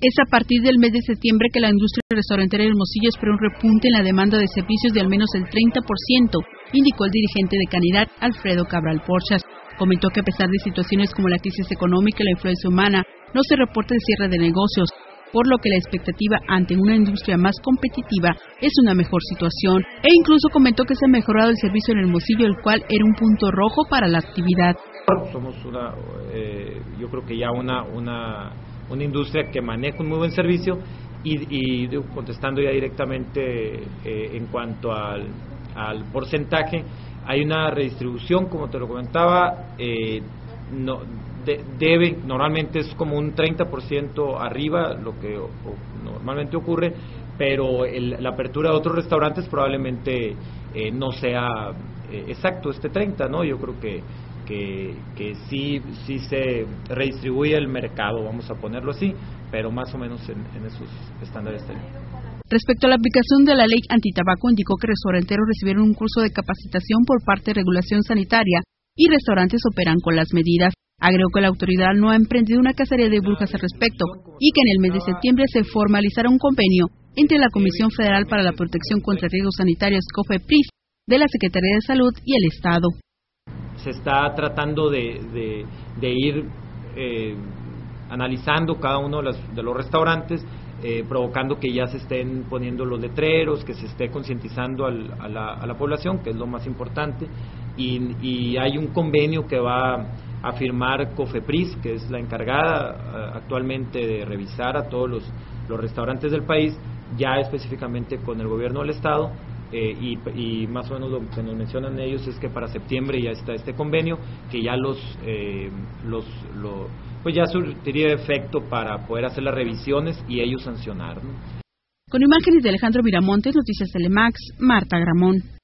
Es a partir del mes de septiembre que la industria restaurantera de Hermosillo espera un repunte en la demanda de servicios de al menos el 30%, indicó el dirigente de Canidad, Alfredo Cabral Porchas. Comentó que a pesar de situaciones como la crisis económica y la influencia humana, no se reporta el cierre de negocios, por lo que la expectativa ante una industria más competitiva es una mejor situación. E incluso comentó que se ha mejorado el servicio en Hermosillo, el cual era un punto rojo para la actividad. Somos una, eh, yo creo que ya una, una una industria que maneja un muy buen servicio y, contestando ya directamente eh, en cuanto al, porcentaje, hay una redistribución, como te lo comentaba, eh, no, debe, normalmente es como un 30% arriba, lo que normalmente ocurre, pero la apertura de otros restaurantes probablemente eh, no sea exacto este 30, ¿no? Yo creo que que, sí, sí se redistribuye el mercado, vamos a ponerlo así, pero más o menos en, esos estándares Respecto a la aplicación de la ley antitabaco, indicó que restauranteros recibieron un curso de capacitación por parte de regulación sanitaria y restaurantes operan con las medidas. Agregó que la autoridad no ha emprendido una cacería de brujas al respecto y que en el mes de septiembre se formalizará un convenio entre la Comisión Federal para la Protección contra Riesgos Sanitarios COFEPRIS de la Secretaría de Salud y el Estado se está tratando de, ir eh, analizando cada uno de los, restaurantes, eh, provocando que ya se estén poniendo los letreros, que se esté concientizando a, la, población, que es lo más importante, y, hay un convenio que va a firmar COFEPRIS, que es la encargada eh, actualmente de revisar a todos los restaurantes del país, ya específicamente con el gobierno del Estado, eh, y, más o menos lo que nos mencionan ellos es que para septiembre ya está este convenio que ya los eh, los pues ya surtiría efecto para poder hacer las revisiones y ellos sancionar con imágenes de Alejandro Miramontes noticias Telemax Marta Gramón